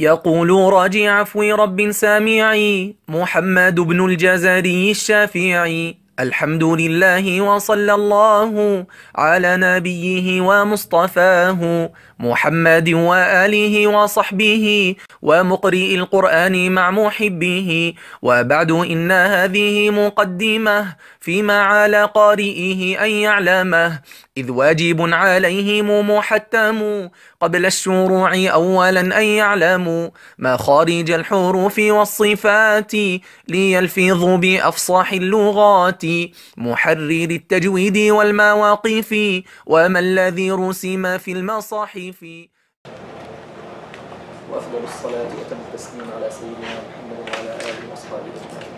يقول راجي عفو رب سامعي محمد بن الجزري الشافعي. الحمد لله وصلى الله على نبيه ومصطفاه. محمد وآله وصحبه ومقرئ القرآن مع محبه وبعد إن هذه مقدمة فيما على قارئه أن يعلمه إذ واجب عليهم محتم قبل الشروع أولا أن يعلموا مخارج الحروف والصفات ليلفظوا بأفصح اللغات محرر التجويد والمواقف وما الذي رسم في المصاحف الشريف وأفضل الصلاة وأتم التسليم على سيدنا محمد وعلى آله وأصحابه أجمعين.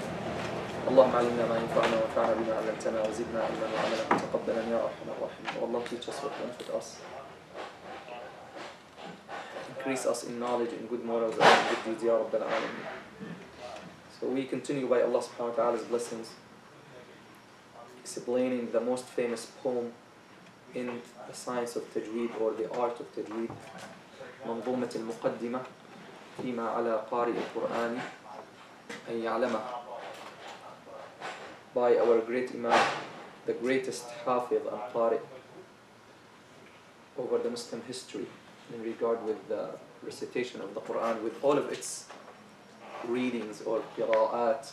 اللهم علمنا ما ينفعنا وانفعنا بما علمتنا وزدنا علما وعملا متقبلا يا أرحم الراحمين. والله teach us what benefit us. Increase us in knowledge and good morals and good deeds يا رب العالمين. So we continue by Allah subhanahu wa ta'ala's blessings explaining the most famous poem in the science of tajweed or the art of tajweed منظومة المقدمة فيما على قارئ القرآن أن يعلمه by our great Imam, the greatest Hafiz and Qari over the Muslim history in regard with the recitation of the Quran with all of its readings or qira'at.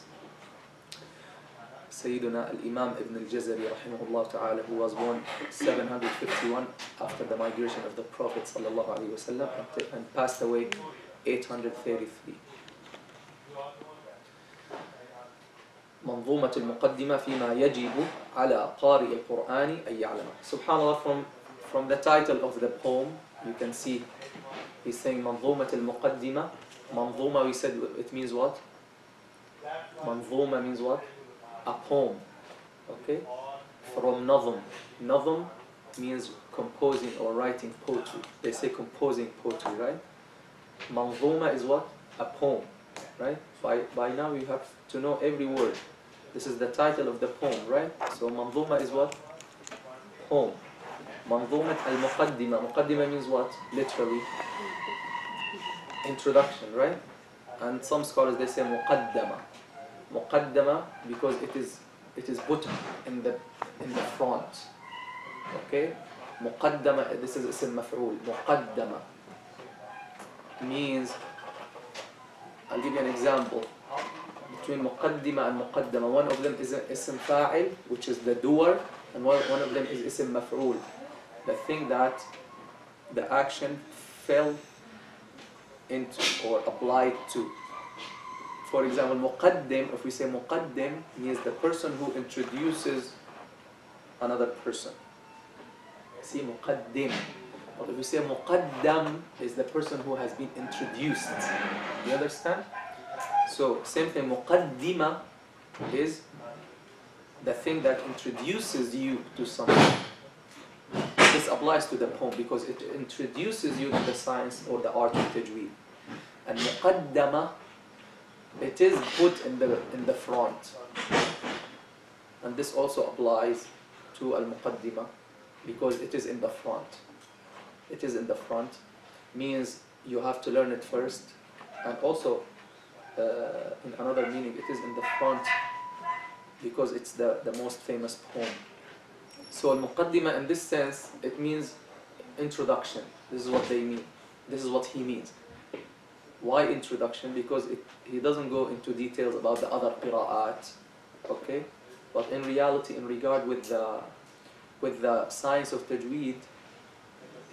Sayyiduna al-Imam Ibn al-Jazari rahimahullah ta'ala who was born 751 after the migration of the Prophet sallallahu alayhi wasallam and, and passed away 833. منظومة المقدمة فيما يجب على قارئ القرآن أن يعلمه. Subhanallah from, from the title of the poem you can see he's saying منظومة المقدمة منظومة we said it means what? منظومة means what? a poem, okay, from Nazm. Nazm means composing or writing poetry. They say composing poetry, right? Manzuma is what? A poem, right? By, by now you have to know every word. This is the title of the poem, right? So Manzuma is what? Poem. Manzumat al-Muqaddima. Muqaddima means what? Literally, introduction, right? And some scholars, they say Muqaddama. Muqaddama because it is it is put in the in the front. Okay? Muqaddama, this is ism maf'ul. Muqaddama means, I'll give you an example. Between muqaddima and muqaddama, one of them is ism fa'il, which is the doer, and one, one of them is ism maf'ul, the thing that the action fell into or applied to. For example, muqaddim, if we say muqaddim, means the person who introduces another person. See, muqaddim. But if we say muqaddam, is the person who has been introduced. You understand? So, same thing, muqaddima is the thing that introduces you to something. This applies to the poem because it introduces you to the science or the art of tajweed. And muqaddama, it is put in the in the front. And this also applies to al-muqaddima because it is in the front. It is in the front means you have to learn it first and also uh, in another meaning it is in the front because it's the, the most famous poem. So al-muqaddima in this sense it means introduction. This is what they mean. This is what he means. Why introduction? Because it, he doesn't go into details about the other qira'at, okay? But in reality, in regard with the with the science of tajweed,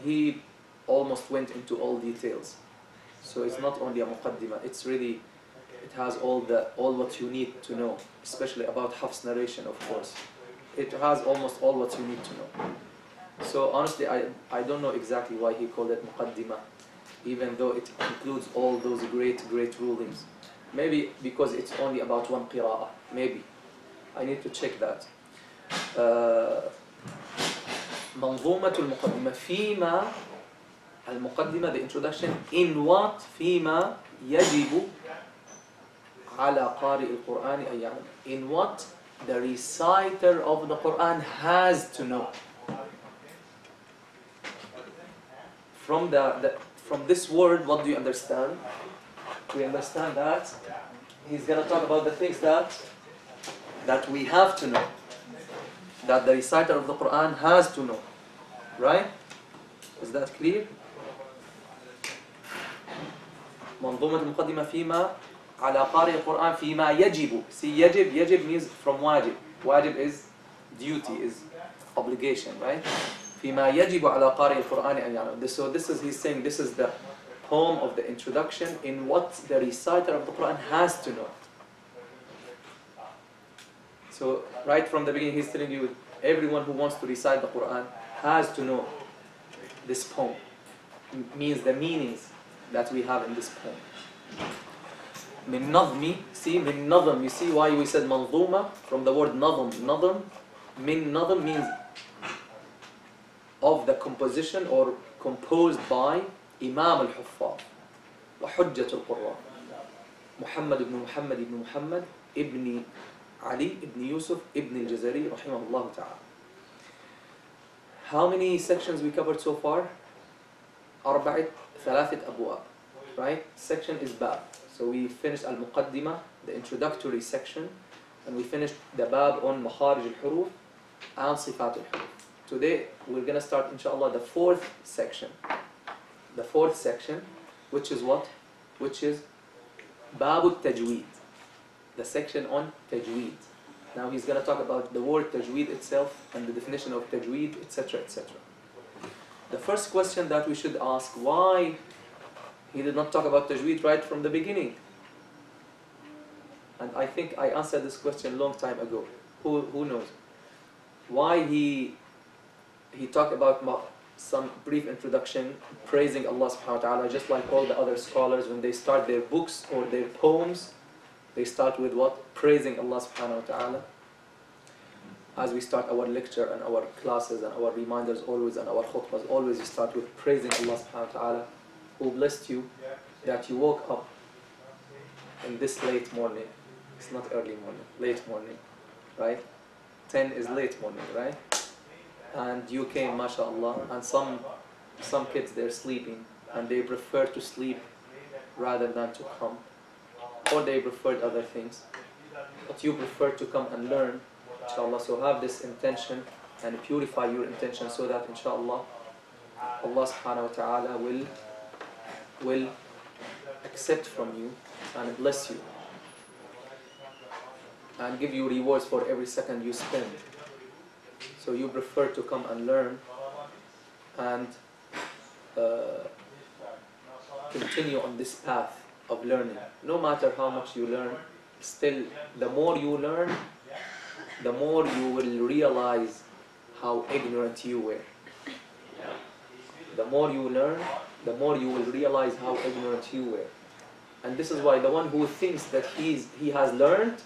he almost went into all details. So it's not only a muqaddimah, it's really, it has all the all what you need to know, especially about Hafs narration, of course. It has almost all what you need to know. So honestly, I, I don't know exactly why he called it muqaddimah, even though it includes all those great, great rulings. Maybe because it's only about one qira'ah, maybe. I need to check that. Uh, منظومة المقدمة فيما المقدمة the introduction in what فيما يجب على قارئ القرآن أن يعلم in what the reciter of the Quran has to know from the, the from this word, what do you understand? We understand that he's going to talk about the things that that we have to know, that the reciter of the Quran has to know, right? Is that clear? منظومة المقدمة فيما على قارئ القرآن فيما يجب see يجب يجب means from واجب واجب is duty is obligation right فيما يجب على قارئ القرآن أن يعلم so this is he's saying this is the poem of the introduction in what the reciter of the Quran has to know so right from the beginning he's telling you everyone who wants to recite the Quran has to know this poem M- means the meanings that we have in this poem من نظمي see من نظم you see why we said منظومة from the word نظم نظم من نظم means of the composition or composed by Imam al-Huffaz وحجة القراء محمد بن Muhammad ibn Muhammad ابن علي ibn Yusuf ibn al-Jazari rahimahullah ta'ala. How many sections we covered so far? أربعة ثلاثة أبواب Right? Section is Bab So we finished Al-Muqaddimah The introductory section And we finished the Bab on makharij al-huruf and sifat al-huruf. Today we're going to start inshallah the fourth section. The fourth section, which is what? Which is bab al-tajweed. The section on tajweed. Now he's going to talk about the word tajweed itself and the definition of tajweed, etc., etc. The first question that we should ask, why he did not talk about tajweed right from the beginning? And I think I answered this question a long time ago. Who, who knows? Why he, he talked about some brief introduction, praising Allah subhanahu wa ta'ala, just like all the other scholars, when they start their books or their poems, they start with what? Praising Allah subhanahu wa ta'ala. As we start our lecture and our classes and our reminders always and our khutbahs, always we start with praising Allah subhanahu wa ta'ala who blessed you that you woke up in this late morning. It's not early morning, late morning, right? 10 is late morning, right? And you came, mashallah, and some some kids they're sleeping and they prefer to sleep rather than to come. Or they preferred other things. But you prefer to come and learn, inshallah. So have this intention and purify your intention so that inshallah Allah subhanahu wa ta'ala will will accept from you and bless you and give you rewards for every second you spend. So you prefer to come and learn and uh, continue on this path of learning. No matter how much you learn, still the more you learn, the more you will realize how ignorant you were. The more you learn, the more you will realize how ignorant you were. And this is why the one who thinks that he's, he has learned,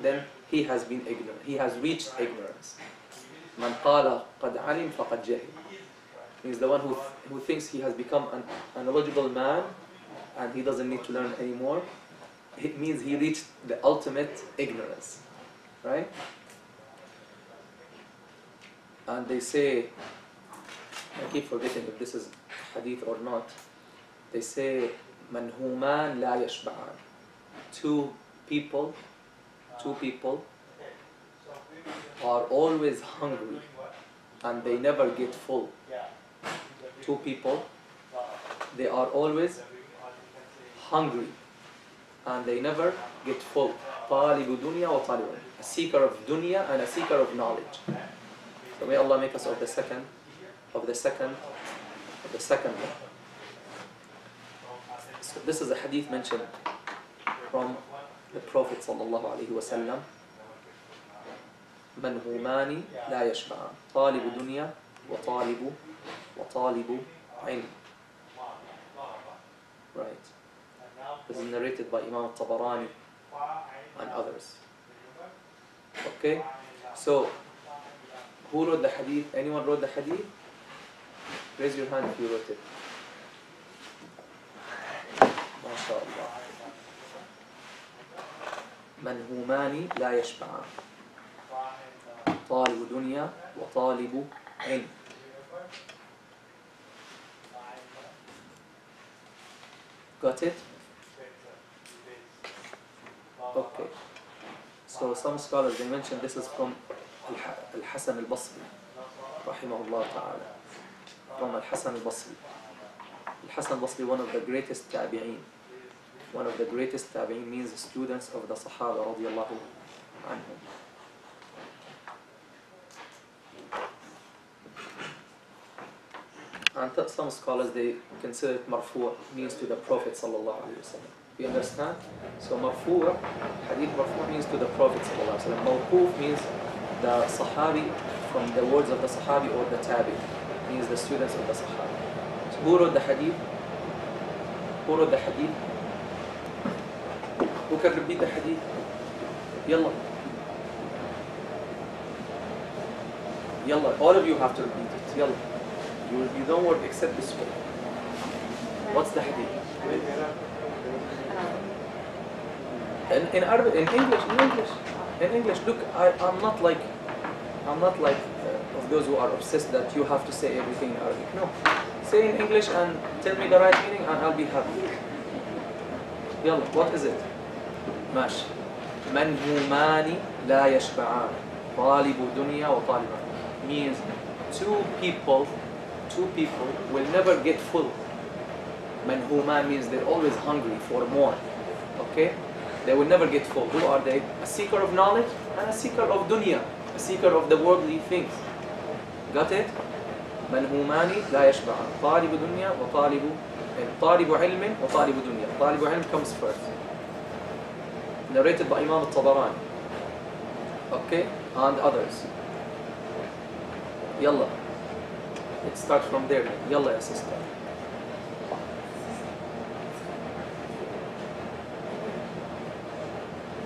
then he has been ignorant. He has reached ignorance. Man qala qad alim faqad jahil. He's the one who, who thinks he has become an, an knowledgeable man and he doesn't need to learn anymore. It means he reached the ultimate ignorance. Right? And they say, I keep forgetting if this is hadith or not. They say, manhuman la yashba'an. Two people, two people are always hungry and they never get full. Two people, they are always hungry and they never get full. طالب دنيا وطالب A seeker of dunya and a seeker of knowledge. So may Allah make us of the second, of the second, of the second one. So this is a hadith mentioned from the Prophet sallallahu alaihi wasallam. منهومان لا يشبعان طالب دنيا وطالب وطالب علم Right. This is narrated by Imam al-Tabarani and others. Okay? So, who wrote the hadith? Anyone wrote the hadith? Raise your hand if you wrote it. MashaAllah. منهومان لا يشبعان طالب دنيا وطالب علم Got it? Okay. So some scholars they mention this is from Al- Al-Hasan al-Basri rahimahullah ta'ala from Al-Hasan al-Basri Al-Hasan al-Basri one of the greatest tabi'een one of the greatest tabi'een means students of the Sahaba radiyallahu anhum and th- some scholars they consider marfu' means to the Prophet sallallahu alaihi wasallam you understand? So marfu' hadith marfu' means to the Prophet sallallahu alaihi wasallam mawquf means the sahabi from the words of the sahabi or the tabi. Means the students of the sahabi. So who wrote the hadith? Who wrote the hadith? Who can repeat the hadith? Yalla yalla all of you have to repeat it. Yalla you, you don't work except this way what's the hadith in, in Arabic, in English, in English, in English. Look, I, I'm not like, I'm not like uh, of those who are obsessed that you have to say everything in Arabic. No, say in English and tell me the right meaning, and I'll be happy. يلا, what is it? ماشي. منهومان لا يشبعان. طالب دنيا وطالب آخرة. means two people, two people will never get full. Manhuma means they're always hungry for more. Okay? They will never get full. Who are they? A seeker of knowledge and a seeker of dunya, a seeker of the worldly things. Got it? منهومان لا يشبعان طالب دنيا وطالب طالب علم وطالب دنيا طالب علم comes first narrated by Imam al-Tabarani okay and others يلا It starts from there. Yalla ya sister.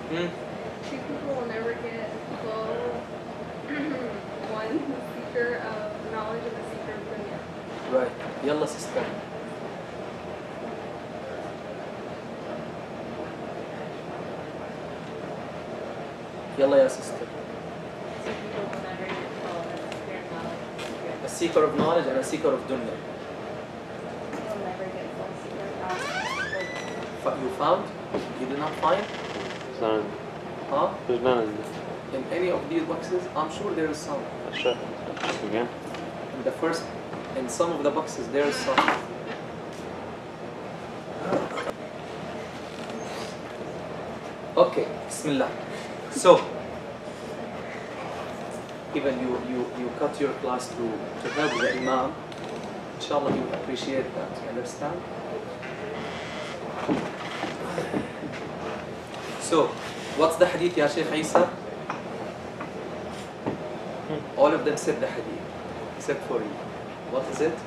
Hmm? Two people will never get full one the of knowledge and the seeker of dunya. Right. Yalla sister. Yalla ya sister. Seeker of knowledge. seeker of knowledge and a seeker of dunya. Will never get full seeker of knowledge. Fa- You found? You did not find? None. Huh? There's none in this. In any of these boxes? I'm sure there is some. the shut. Again? In the first, in some of the boxes, there is some. Okay, Bismillah. So, even you, you, you cut your class to, to help the Imam, inshallah you appreciate that, you understand? So, what's the hadith, Ya Shaykh Isa? All of them said the hadith, except for you. What is it?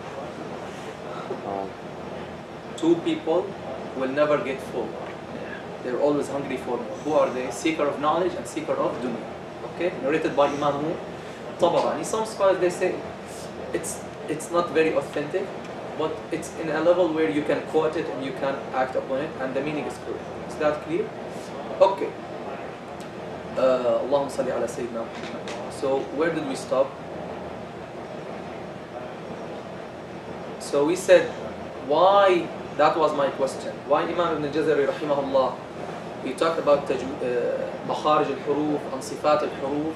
Two people will never get full. They're always hungry for more. Who are they? Seeker of knowledge and seeker of dunya. Okay? Narrated by Imam who? Tabarani. Some scholars they say it's it's not very authentic, but it's in a level where you can quote it and you can act upon it and the meaning is correct. Is that clear? Okay. Uh, Allahumma salli ala Sayyidina Muhammad. So where did we stop? So we said why that was my question. Why Imam Ibn Jazari rahimahullah he talked about تجو- uh, مخارج الحروف and صفات الحروف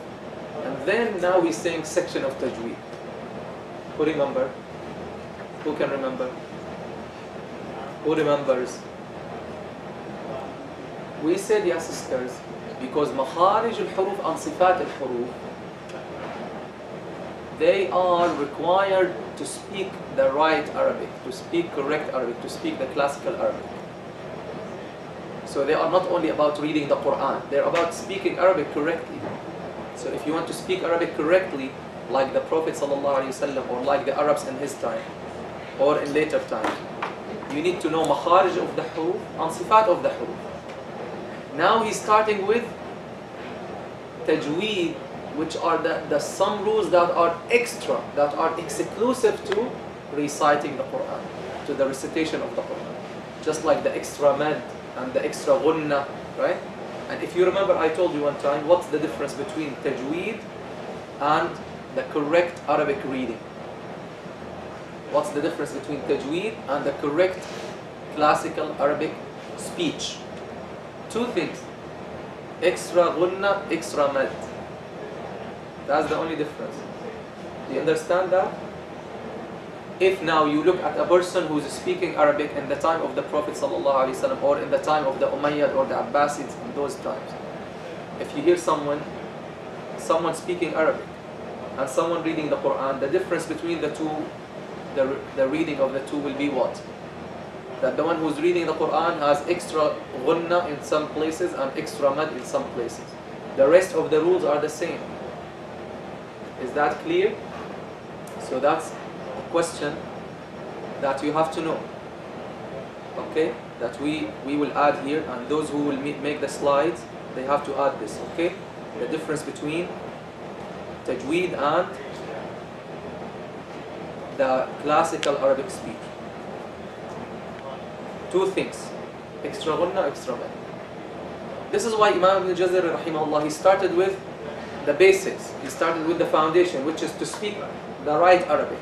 And then now we saying section of Tajweed. Who remember? Who can remember? Who remembers? We said, yes, sisters, because makharij al-huruf and sifat al-huruf, they are required to speak the right Arabic, to speak correct Arabic, to speak the classical Arabic. So they are not only about reading the Quran, they're about speaking Arabic correctly. So if you want to speak Arabic correctly, like the Prophet ﷺ or like the Arabs in his time, or in later times, you need to know makharij of the huruf and sifat of the huruf. Now he's starting with tajweed, which are the, the some rules that are extra, that are exclusive to reciting the Quran, to the recitation of the Quran. Just like the extra mad and the extra ghunna, right? And if you remember, I told you one time, what's the difference between tajweed and the correct Arabic reading? What's the difference between tajweed and the correct classical Arabic speech. Two things. Extra ghunna, extra mad. That's the only difference. Do you understand that? If now you look at a person who's speaking Arabic in the time of the Prophet ﷺ or in the time of the Umayyad or the Abbasids in those times, if you hear someone, someone speaking Arabic and someone reading the Quran, the difference between the two, the, the reading of the two will be what? That the one who's reading the Quran has extra ghunna in some places and extra mad in some places. The rest of the rules are the same. Is that clear? So that's question that you have to know. Okay? That we, we will add here and those who will make the slides, they have to add this. Okay? The difference between tajweed and the classical Arabic speech. Two things. Extra ghunna, extra mad. This is why Imam Ibn Jazari rahimahullah, he started with the basics. He started with the foundation, which is to speak the right Arabic.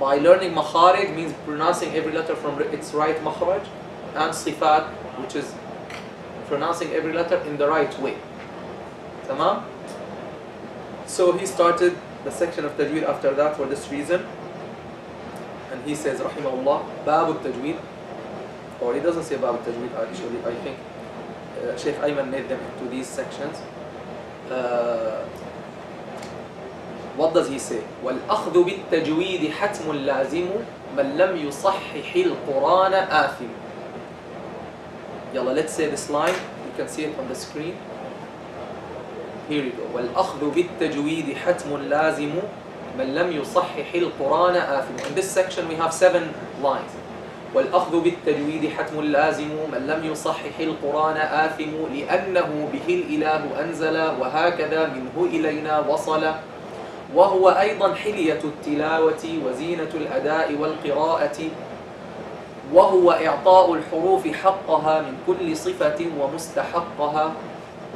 By learning makharij means pronouncing every letter from its right makhraj, and sifat, which is pronouncing every letter in the right way. Tamam? So he started the section of tajweed after that for this reason. And he says, Rahimahullah, Babu tajweed. Or he doesn't say Babu tajweed actually, I think uh, Sheikh Ayman made them into these sections. Uh, what does he say? والأخذ بالتجويد حتم لازم من لم يصحح القرآن آثم. يلا let's say this line. You can see it on the screen. Here you go. والأخذ بالتجويد حتم لازم من لم يصحح القرآن آثم. In this section we have seven lines. والأخذ بالتجويد حتم لازم من لم يصحح القرآن آثم لأنه به الإله أنزل وهكذا منه إلينا وصل وهو أيضا حلية التلاوة وزينة الأداء والقراءة وهو إعطاء الحروف حقها من كل صفة ومستحقها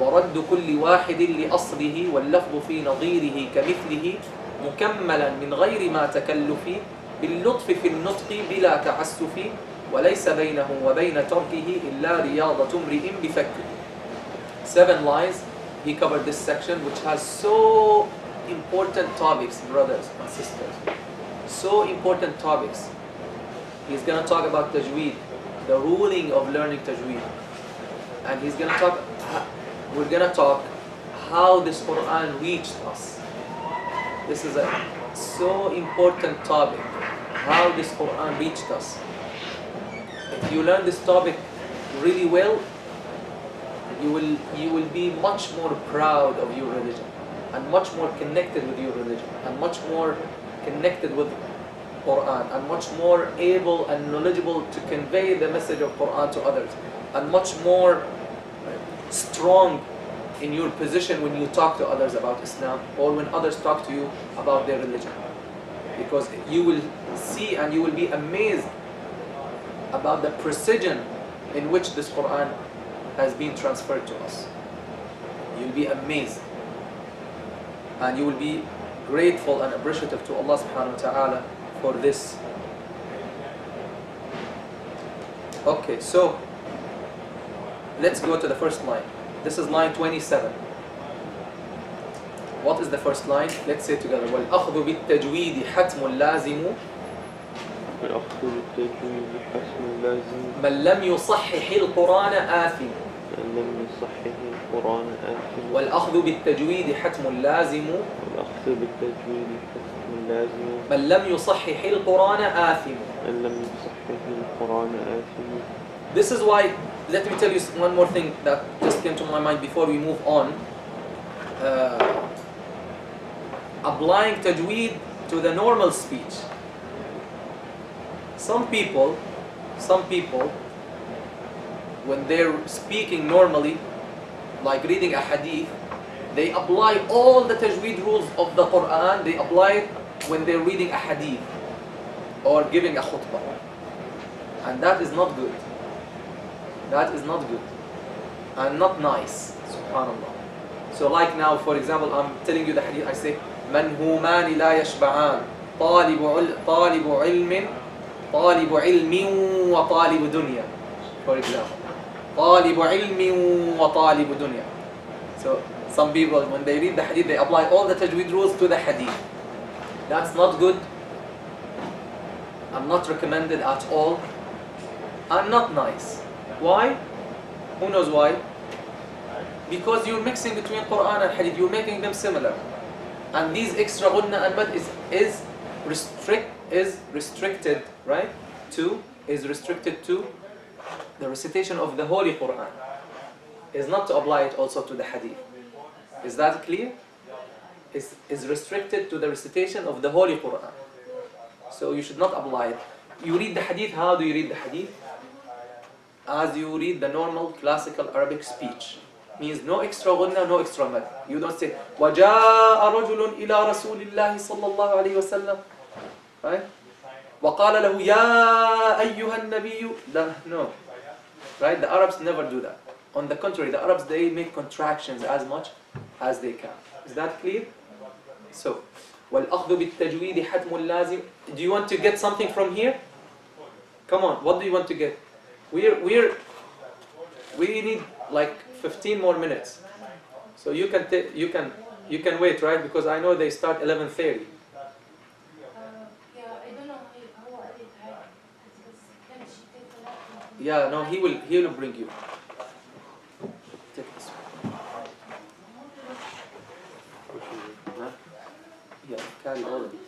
ورد كل واحد لأصله واللفظ في نظيره كمثله مكملا من غير ما تكلف باللطف في النطق بلا تعسف وليس بينه وبين تركه إلا رياضة امرئ بفكر Seven lines, he covered this section which has so important topics, brothers and sisters. So important topics. He's going to talk about tajweed, the ruling of learning tajweed. And he's going to talk, we're going to talk how this Quran reached us. This is a so important topic, how this Quran reached us. If you learn this topic really well, you will, you will be much more proud of your religion and much more connected with your religion and much more connected with Quran and much more able and knowledgeable to convey the message of Quran to others and much more uh, strong in your position when you talk to others about Islam or when others talk to you about their religion. Because you will see and you will be amazed about the precision in which this Quran has been transferred to us. You'll be amazed and you will be grateful and appreciative to Allah subhanahu wa ta'ala for this. Okay, so let's go to the first line. This is line 27. What is the first line? Let's say together. وَالْأَخْذُ بِالتَّجْوِيدِ حَتْمٌ لَازِمٌ والأخذ بالتجويد حسم لازم مَنْ لَمْ يُصَحِّحِ الْقُرْآنَ آثِمٌ أن لم يصحح القرآن آثم والأخذ بالتجويد حتم لازم والأخذ بالتجويد حسم لازم من لم يصحح القرآن آثم أن لم يصحح القرآن آثم This is why, let me tell you one more thing that just came to my mind before we move on. Uh, applying tajweed to the normal speech. Some people, some people, when they're speaking normally, like reading a hadith, they apply all the tajweed rules of the Quran, they apply it when they're reading a hadith or giving a khutbah. And that is not good. That is not good. And not nice. Subhanallah. So like now, for example, I'm telling you the hadith, I say, من همان لا يشبعان طالب طالب علم طالب علم وطالب دنيا for example طالب علم وطالب دنيا so some people when they read the hadith they apply all the tajweed rules to the hadith that's not good and not recommended at all and not nice why who knows why because you're mixing between Quran and hadith you're making them similar and these extra ghunna and mad is is restrict is restricted right to is restricted to the recitation of the holy Quran is not to apply it also to the hadith is that clear is is restricted to the recitation of the holy Quran so you should not apply it you read the hadith how do you read the hadith as you read the normal classical Arabic speech means no extra ghunna, no extra mad. You don't say وَجَاءَ رَجُلٌ إِلَى رَسُولِ اللَّهِ صَلَّى اللَّهُ عَلَيْهِ وسلم right وقال له يا أيها النبي لا no right the Arabs never do that on the contrary the Arabs they make contractions as much as they can is that clear so والأخذ بالتجويد حتم لازم do you want to get something from here come on what do you want to get we're we're we need like 15 more minutes so you can ta- you can you can wait right because I know they start 11:30 yeah no he will he will bring you take this one Huh? yeah carry all of it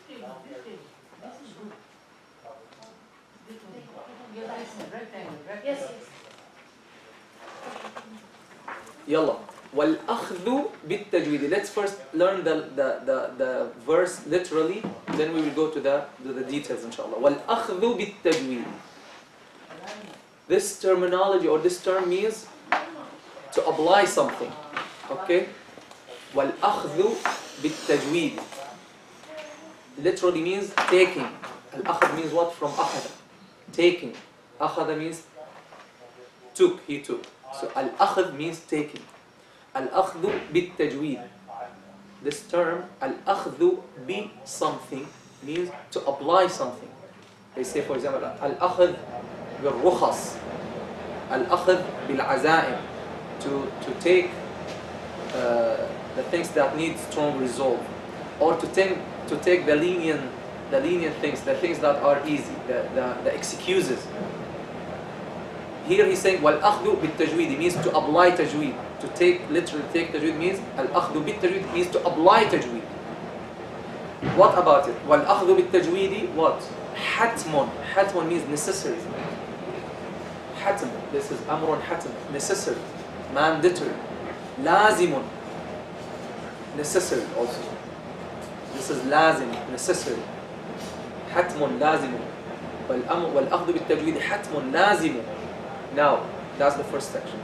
Yes, yes. يلا والأخذ بالتجويد let's first learn the, the, the, the verse literally then we will go to the, to the details inshallah والأخذ بالتجويد this terminology or this term means to apply something okay والأخذ بالتجويد literally means taking الأخذ means what from أخذ taking أخذ means took he took so al-akhd means taking al-akhd bit-tajweed this term al-akhd bi something means to apply something they say for example al-akhd bil-rukhas al-akhd bil-azaim to to take uh, the things that need strong resolve or to take to take the lenient the lenient things the things that are easy the, the, the excuses here he's saying والأخذ بالتجويد means to apply tajweed to take literally take tajweed means الأخذ بالتجويد means to apply tajweed what about it والأخذ بالتجويد what حتم حتم means necessary حتم this is أمر حتم necessary mandatory لازم necessary also this is لازم necessary حتم لازم والأمر والأخذ بالتجويد حتم لازم now, that's the first section.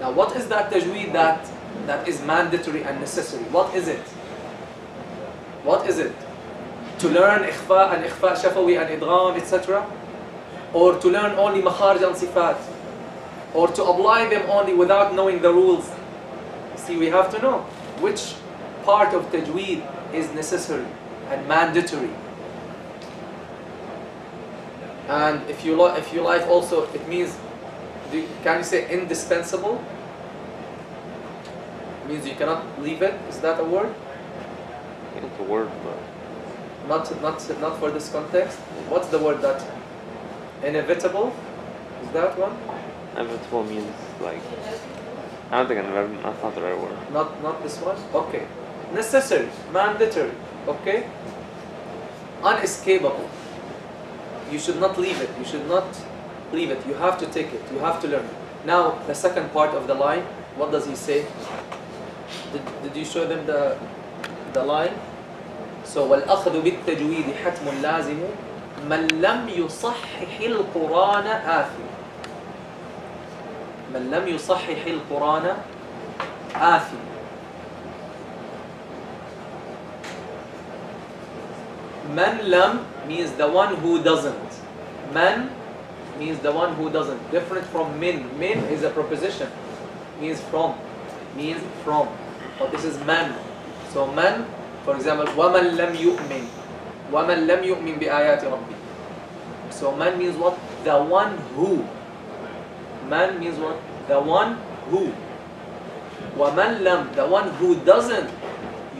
Now, what is that tajweed that, that is mandatory and necessary? What is it? What is it? To learn ikhfa and ikhfa shafawi and idgham, etc.? Or to learn only makharij and sifat? Or to apply them only without knowing the rules? See, we have to know which part of tajweed is necessary and mandatory. And if you, if you like also, it means do you- can you say indispensable? Means you cannot leave it. Is that a word? It's a word, but Not not not for this context. What's the word that inevitable? Is that one? inevitable means like I don't think inevitable. That's not the right word. Not not this one. Okay. Necessary, mandatory. Okay. Unescapable. You should not leave it. You should not leave it. You have to take it. You have to learn it. Now the second part of the line. What does he say? Did, did you show them the the line? So والأخذ بالتجويد حتم لازم من لم يصحح القرآن آثم من لم يصحح القرآن آثم من لم means the one who doesn't من means the one who doesn't different from min min is a preposition means from means from but this is man so man for example ومن لم يؤمن ومن لم يؤمن بآيات ربه So man means what? The one who. Man means what? The one who. ومن لم the one who doesn't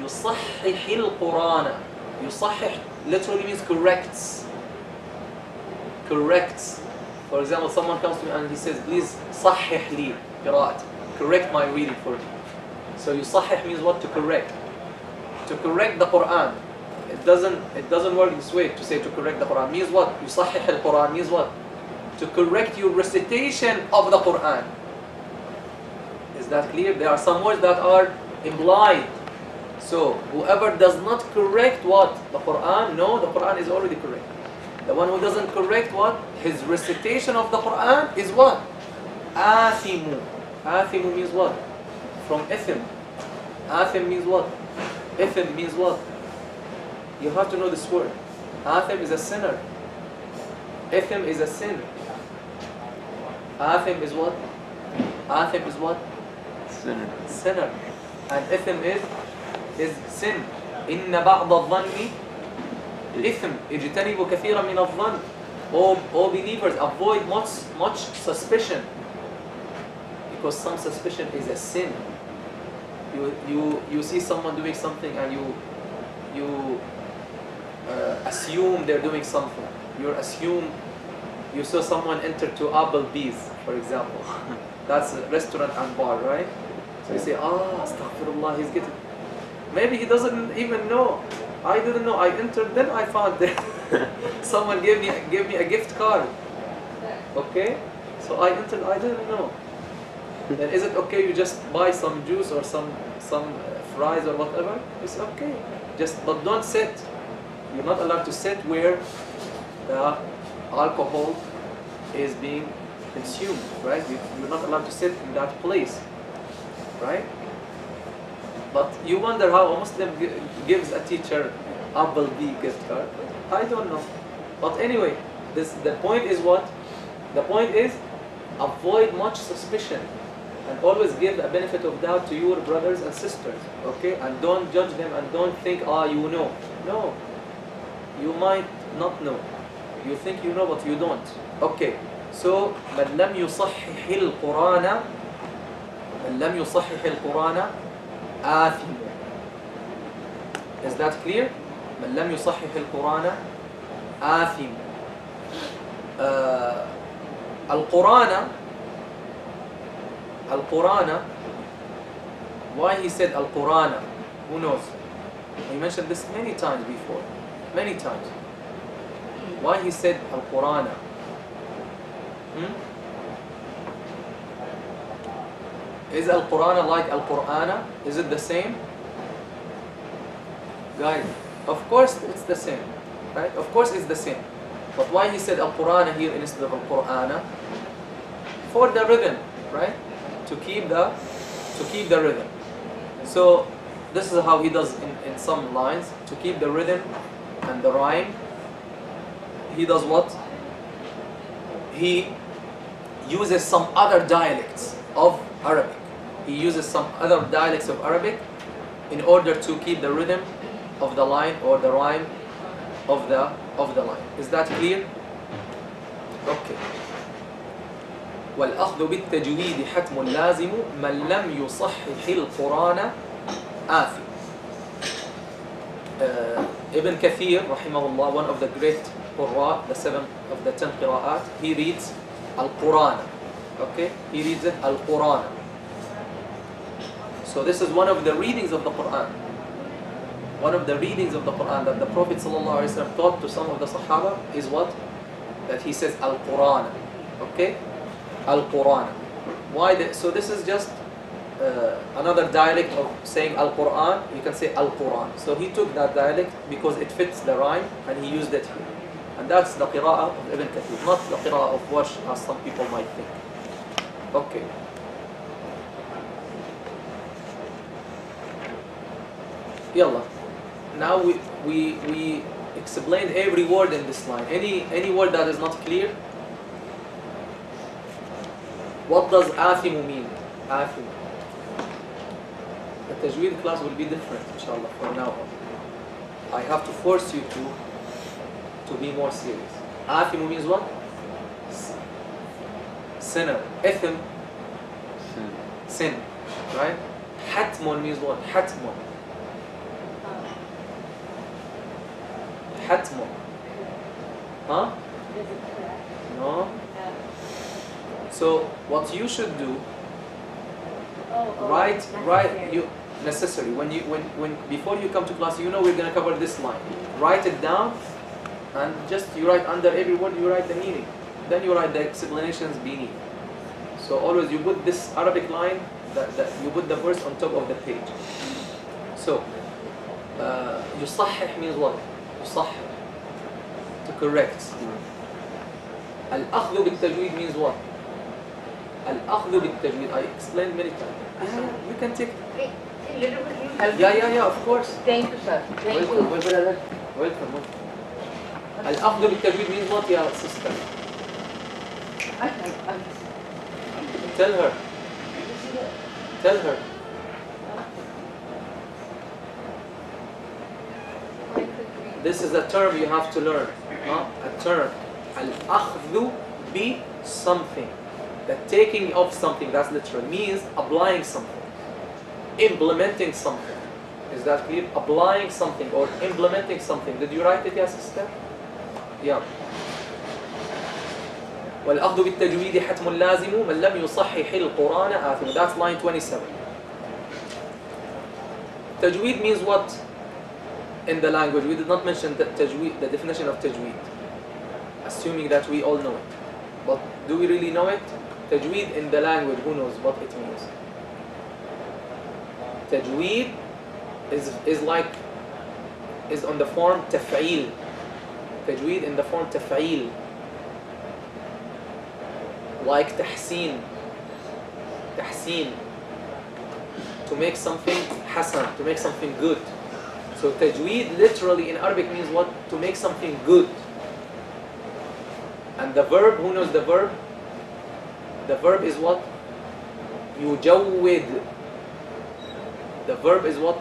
يصحح القرآن يصحح literally means corrects corrects for example someone comes to me and he says please صحح لي قراءتي correct my reading for me so يصحح means what to correct to correct the Quran it doesn't it doesn't work this way to say to correct the Quran means what يصحح القرآن means what to correct your recitation of the Quran is that clear? There are some words that are implied. So whoever does not correct what? The Quran, no, the Quran is already correct. The one who doesn't correct what? His recitation of the Quran is what? Athimu. Athimu means what? From ithim. Athim means what? Ithim means what? You have to know this word. Athim is a sinner. Ithim is a sin. Athim is what? Athim is what? Sinner. sinner and ithm is is sin إن بعض الظن إثم اجتنبوا كثيرا من الظن all, all believers avoid much much suspicion because some suspicion is a sin you you you see someone doing something and you you uh, assume they're doing something you assume you saw someone enter to Applebee's for example that's a restaurant and bar right so you say, ah, astaghfirullah, he's getting. Maybe he doesn't even know. I didn't know. I entered, then I found that someone gave me gave me a gift card. Okay, so I entered. I didn't know. Then is it okay? You just buy some juice or some some uh, fries or whatever. It's okay. Just but don't sit. You're not allowed to sit where the alcohol is being consumed. Right? You, you're not allowed to sit in that place right? But you wonder how a Muslim gives a teacher Applebee gift card. I don't know. But anyway, this the point is what? The point is avoid much suspicion and always give a benefit of doubt to your brothers and sisters. Okay? And don't judge them and don't think, ah, you know. No. You might not know. You think you know, but you don't. Okay. So, من لم يصحح القرآن من لم يصحح القرآن آثم Is that clear? من لم يصحح القرآن آثم uh, القرآن القرآن Why he said القرآن? Who knows? He mentioned this many times before. many times. Why he said Al Qurana? Hmm? Is Al Qurana like Al-Qur'ana? Is it the same? Guys, of course it's the same, right? Of course it's the same. But why he said Al-Qur'ana here instead of Al-Qur'ana? For the rhythm, right? To keep the to keep the rhythm. So this is how he does in, in some lines to keep the rhythm and the rhyme, he does what? He uses some other dialects of Arabic. He uses some other dialects of Arabic in order to keep the rhythm of the line or the rhyme of the of the line. Is that clear? Okay. والأخذ بالتجويد حتم لازم من لم يصحح القرآن آثم. Uh, Ibn Kathir, rahimahullah, one of the great Qurra, the seven of the ten qira'at, he reads Al-Quran. Okay? He reads it Al-Quran. So this is one of the readings of the Quran. One of the readings of the Quran that the Prophet ﷺ taught to some of the Sahaba is what? That he says Al-Quran. Okay? Al-Quran. Why? The, so this is just uh, another dialect of saying Al-Quran. You can say Al-Quran. So he took that dialect because it fits the rhyme and he used it here. And that's the qira'ah of Ibn Kathir, not the qira'ah of Warsh as some people might think. Okay. Yalla. Now we, we, we explained every word in this line. Any, any word that is not clear? What does athimu mean? Athimu. Tajweed class will be different, inshallah, from now on. I have to force you to to be more serious. Afimu means what? Sinner. Ithm. Sin. Sin. Right? Hatmun means what? Hatmun. Hatmun. Huh? No? So what you should do, oh, oh, write, write, you, necessary. When you when when before you come to class, you know we're gonna cover this line. Write it down, and just you write under every word you write the meaning. Then you write the explanations beneath. So always you put this Arabic line that, that you put the verse on top of the page. So uh, يصحح means what? يصحح to correct. الأخذ بالتجويد means what? الأخذ بالتجويد I explained many times. Yeah, you can take. Hey, hey, little bit, you help Yeah, me. yeah, yeah. Of course. Thank you, sir. Thank Welcome, you. welcome. Welcome. welcome. الأخذ بالتجويد means what يا sister? I, I, I'm, Tell her. Tell her. Like the dream. This is a term you have to learn. Huh? A term. Al-akhdhu bi something. The taking of something, that's literal, means applying something. Implementing something. Is that clear? Applying something or implementing something. Did you write it, yeah, sister? Yeah. والأخذ بالتجويد حتم لازم من لم يصحح القرآن آثم. That's line 27. Tajweed means what? in the language. We did not mention the tajweed, the definition of tajweed, assuming that we all know it. But do we really know it? Tajweed in the language, who knows what it means? Tajweed is, is like, is on the form taf'il. Tajweed in the form taf'il. Like tahseen. Tahseen. To make something hasan, to make something good. So tajweed literally in Arabic means what? To make something good. And the verb, who knows the verb? The verb is what? يجود. The verb is what?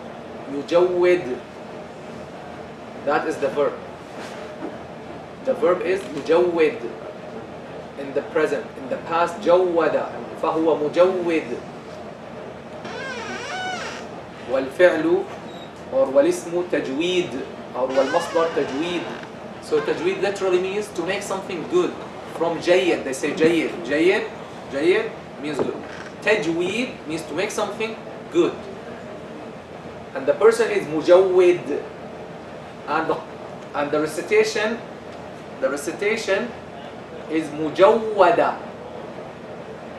يجود. That is the verb. The verb is يجود. In the present. In the past, جود. فهو مجود. والفعل or والاسم تجويد or والمصدر تجويد so تجويد literally means to make something good from جيد they say جيد جيد جيد means good تجويد means to make something good and the person is mujawid, and the, and the recitation the recitation is mujawwada.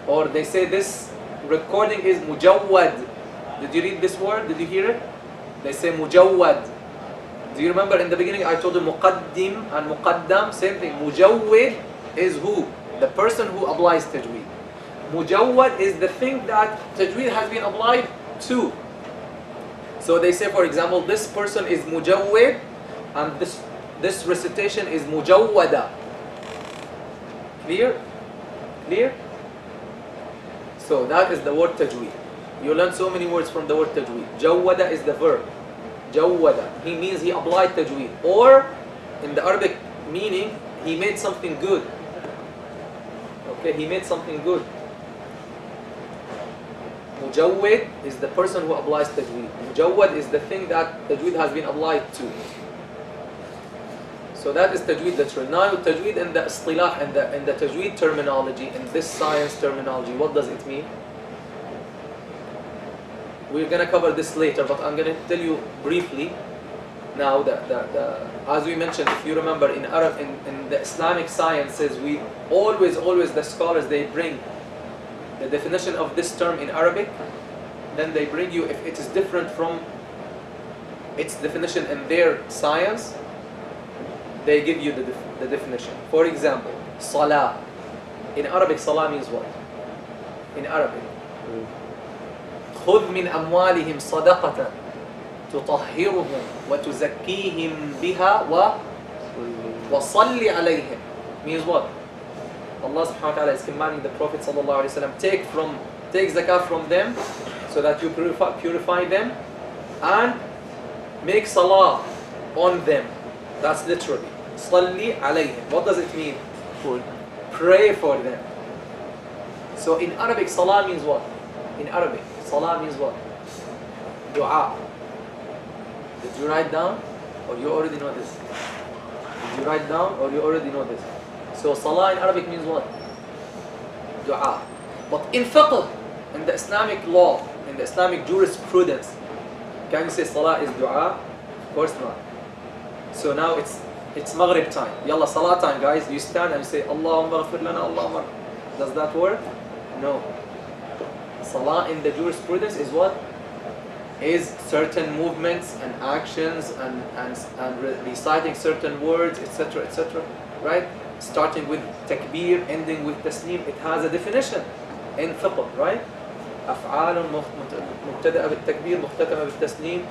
Or they say this recording is mujawwad. Did you read this word? Did you hear it? They say mujawwad. Do you remember in the beginning I told you muqaddim and muqaddam same thing. Mujawid is who? The person who applies tajweed. Mujawwad is the thing that tajweed has been applied to. So they say, for example, this person is mujawwid and this, this recitation is mujawwada. Clear? Clear? So that is the word tajweed. You learn so many words from the word tajweed. Jawwada is the verb. Jawwada. He means he applied tajweed. Or, in the Arabic meaning, he made something good. Okay, he made something good. Mujawwid is the person who applies tajweed. Mujawwad is the thing that tajweed has been applied to. So that is tajweed literal. Now tajweed in the istilah and the in the tajweed terminology, in this science terminology, what does it mean? We're gonna cover this later, but I'm gonna tell you briefly now that the, as we mentioned, if you remember in Arab in, in the Islamic sciences, we always always the scholars they bring the definition of this term in Arabic, then they bring you if it is different from its definition in their science, they give you the, def- the definition. For example, salah. In Arabic, salah means what? In Arabic, خذ من أموالهم صدقة تطهرهم وتزكيهم بها و وصل عليهم means what? Allah subhanahu wa ta'ala is commanding the Prophet sallallahu take from take zakat from them so that you purify, purify them and make salah on them. That's literally. Salli alayhim. What does it mean? Pray for them. So in Arabic, salah means what? In Arabic, salah means what? Dua. Did you write down? Or you already know this? Did you write down or you already know this? So salah in Arabic means what? Dua. But in fiqh, in the Islamic law, in the Islamic jurisprudence, can you say salah is dua? Of course not. So now it's it's Maghrib time. Yalla salah time guys. You stand and you say Allahumma ghafir lana Allahumma. Does that work? No. Salah in the jurisprudence is what? Is certain movements and actions and, and, and re- reciting certain words, etc. etc. Right? Starting with takbir, ending with taslim. It has a definition in fiqh, right? أفعال مخ- مت- مبتدأة بالتكبير مختتمة بالتسليم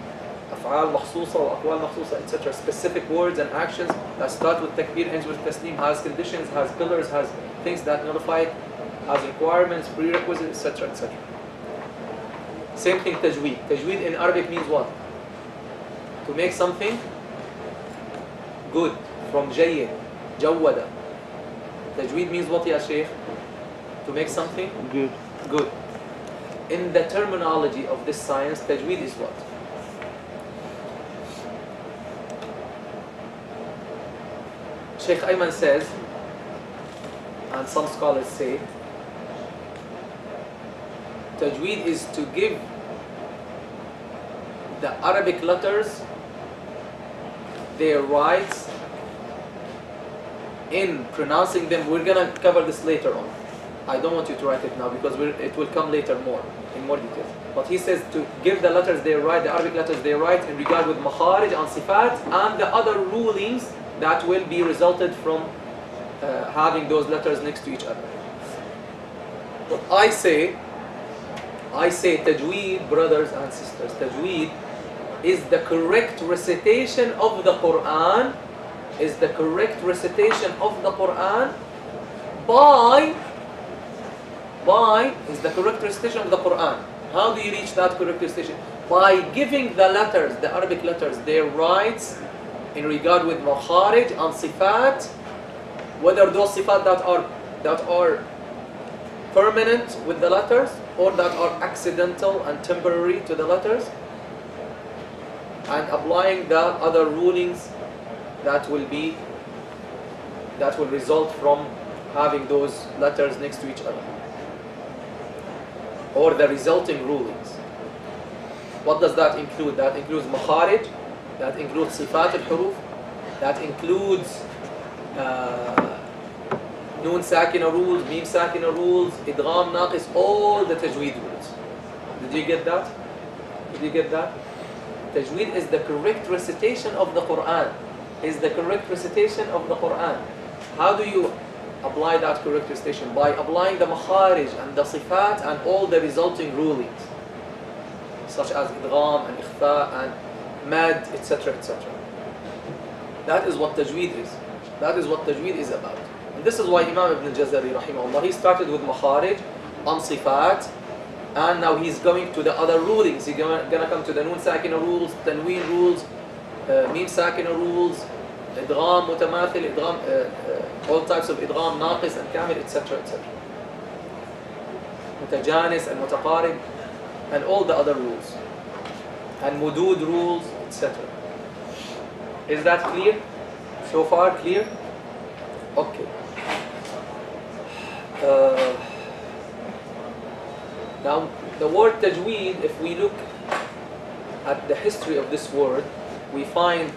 أفعال مخصوصة وأقوال مخصوصة etc. Specific words and actions that start with takbir, ends with taslim, has conditions, has pillars, has things that nullify it, has requirements, prerequisites, etc. etc. Same thing tajweed. Tajweed in Arabic means what? To make something good from jayyid, jawwada. Tajweed means what ya shaykh? To make something good. good. In the terminology of this science, tajweed is what? Sheikh Ayman says, and some scholars say, tajweed is to give the Arabic letters their rights in pronouncing them. We're gonna cover this later on. I don't want you to write it now because it will come later more in more detail. But he says to give the letters their right, the Arabic letters their right in regard with makharij and sifat and the other rulings that will be resulted from uh, having those letters next to each other. But I say, I say tajweed, brothers and sisters, tajweed is the correct recitation of the Quran, is the correct recitation of the Quran by by is the correct recitation of the Quran. How do you reach that correct recitation? By giving the letters, the Arabic letters, their rights in regard with makharij and sifat, whether those sifat that are that are permanent with the letters or that are accidental and temporary to the letters, and applying the other rulings that will be that will result from having those letters next to each other or the resulting rulings. What does that include? That includes makharij, that includes sifat al-huruf, that includes uh, noon sakina rules, mim sakina rules, idgham naqis, all the tajweed rules. Did you get that? Did you get that? Tajweed is the correct recitation of the Quran. Is the correct recitation of the Quran. How do you apply that correct recitation? By applying the makharij and the sifat and all the resulting rulings, such as idgham and ikhfa and mad, etc. etc. That is what tajweed is. That is what tajweed is about. And this is why Imam Ibn Jazari, rahimahullah, he started with makharij on sifat, and now he's going to the other rulings. He's gonna, gonna come to the noon sakina rules, tanween rules, uh, mim sakina rules, idgham, mutamathil, idgham, uh, uh, all types of naqis and kamil, etc. etc. And mutaqarib, and all the other rules. And mudud rules, etc. Is that clear? So far clear? Okay. Uh, now, the word tajweed, if we look at the history of this word, we find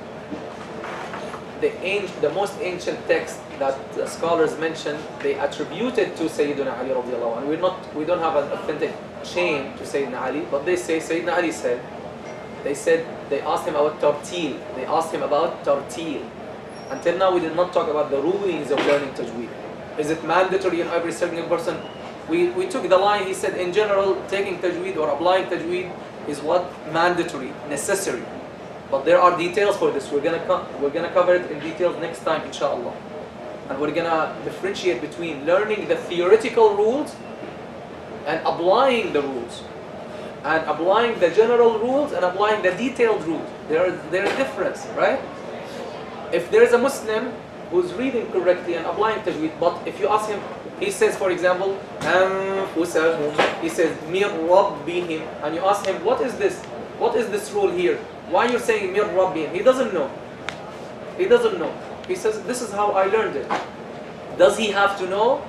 the, the most ancient text that scholars mention, they attributed to Sayyidina Ali radiallahu anhu. We're not, we don't have an authentic chain to Sayyidina Ali, but they say Sayyidina Ali said, they said, they asked him about tartil. They asked him about tartil. Until now, we did not talk about the rulings of learning tajweed. Is it mandatory in every single person? We, we took the line, he said, in general, taking tajweed or applying tajweed is what? Mandatory, necessary. But there are details for this. We're gonna co- we're gonna cover it in details next time, inshallah. And we're gonna differentiate between learning the theoretical rules and applying the rules. And applying the general rules and applying the detailed rules. There is there is difference, right? if there is a Muslim who's reading correctly and applying tajweed, but if you ask him, he says, for example, أنفسهم, he says, مِن رَبِّهِمْ, and you ask him, what is this? What is this rule here? Why you're saying Mir Rabbi? He doesn't know. He doesn't know. He says, this is how I learned it. Does he have to know?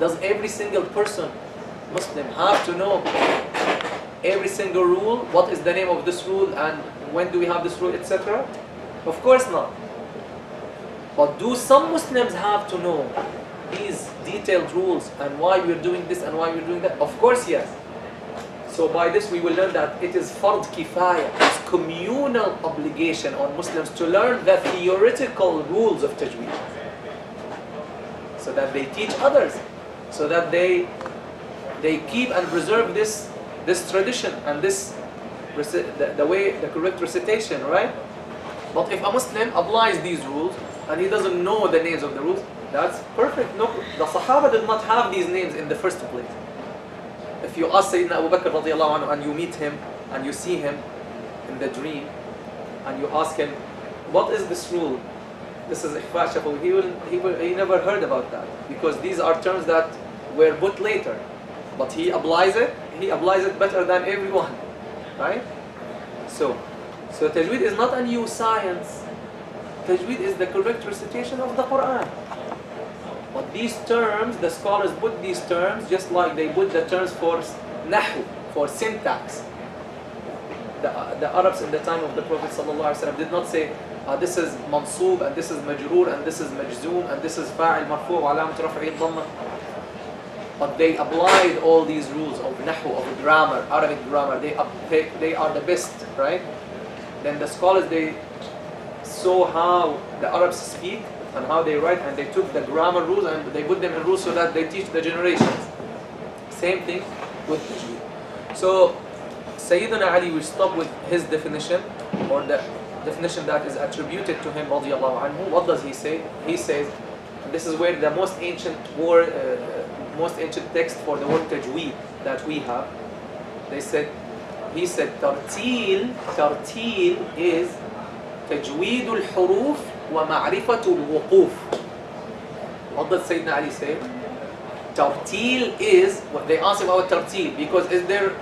Does every single person, Muslim, have to know every single rule? What is the name of this rule and when do we have this rule, etc.? Of course not. But do some Muslims have to know these detailed rules and why we're doing this and why we're doing that? Of course, yes. So by this we will learn that it is fard kifaya, it's communal obligation on Muslims to learn the theoretical rules of tajweed. So that they teach others, so that they they keep and preserve this this tradition and this the, the way the correct recitation, right? But if a Muslim applies these rules and he doesn't know the names of the rules, that's perfect. No, the Sahaba did not have these names in the first place. You ask Sayyidina Abu Bakr radiallahu anhu and you meet him and you see him in the dream and you ask him, what is this rule? This is ikhfa shafawi. He will, he will, he never heard about that because these are terms that were put later. But he applies it, he applies it better than everyone, right? So, so tajweed is not a new science. Tajweed is the correct recitation of the Quran. But these terms, the scholars put these terms just like they put the terms for nahu, for syntax. The, uh, the Arabs in the time of the Prophet ﷺ did not say uh, this is mansub and this is majroor and this is majzoom and this is fa'il marfu' alamat raf'i dhamma. But they applied all these rules of nahu, of grammar, Arabic grammar. They, they, they are the best, right? Then the scholars, they saw how the Arabs speak and how they write and they took the grammar rules and they put them in rules so that they teach the generations. Same thing with tajweed. So Sayyidina Ali will stop with his definition or the definition that is attributed to him radiallahu anhu. What does he say? He says, this is where the most ancient word, uh, most ancient text for the word tajweed that we have. They said, he said, tartil, tartil is تجويد الحروف ومعرفة الوقوف. Does Sayyidina Ali say? Tartil is, what they ask about tartil, because is there,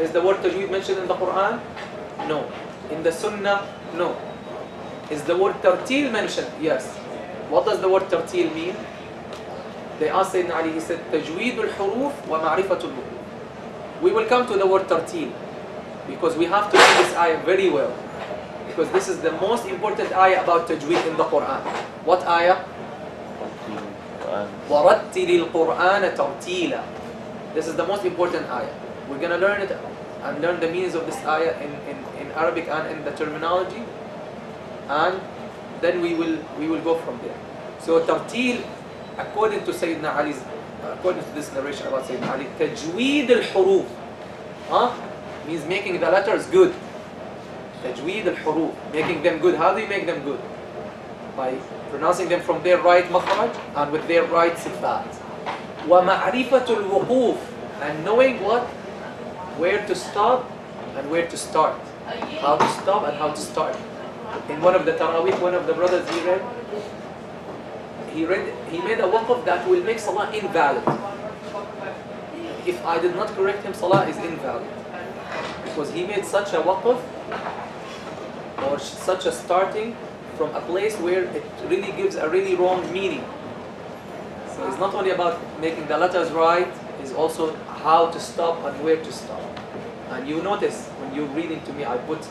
is the word tajweed mentioned in the Quran? No. In the Sunnah? No. Is the word tartil mentioned? Yes. What does the word tartil mean? They asked Sayyidina Ali, he said, تجويد الحروف ومعرفة الوقوف. We will come to the word tartil, because we have to read this ayah very well. Because this is the most important ayah about tajweed in the Quran. What ayah? وَرَتِّلِ الْقُرْآنَ تَرْتِيلًا This is the most important ayah. We're going to learn it and learn the meanings of this ayah in, in, in Arabic and in the terminology. And then we will, we will go from there. So tartil, according to Sayyidina Ali's, according to this narration about Sayyidina Ali, tajweed al-huruf. Huh? Means making the letters good. Tajweed al-huruf, making them good. How do you make them good? By pronouncing them from their right makhraj and with their right sifat. وَمَعْرِفَةُ الْوُقُوف And knowing what? Where to stop and where to start. How to stop and how to start. In one of the Taraweeh, one of the brothers he read, he read, he made a waqf that will make salah invalid. If I did not correct him, salah is invalid. Because he made such a waqf or such a starting from a place where it really gives a really wrong meaning. So it's not only about making the letters right, it's also how to stop and where to stop. And you notice when you're reading to me, I put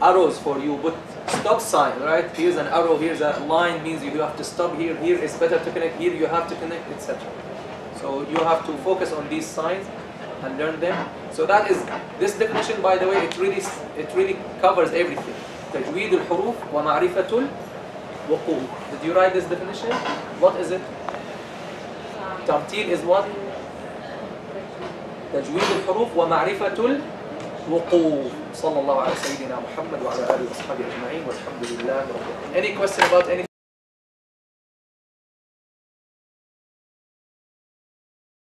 arrows for you, put stop sign, right? Here's an arrow, here's a line, means you have to stop here, here is better to connect, here you have to connect, etc. So you have to focus on these signs and learn them. So that is, this definition by the way, it really, it really covers everything. تجويد الحروف ومعرفة الوقوف. Did you write this definition? What is it? ترتيل is what? تجويد الحروف ومعرفة الوقوف. صلى الله على سيدنا محمد وعلى آله وصحبه أجمعين والحمد لله رب العالمين. Any question about anything?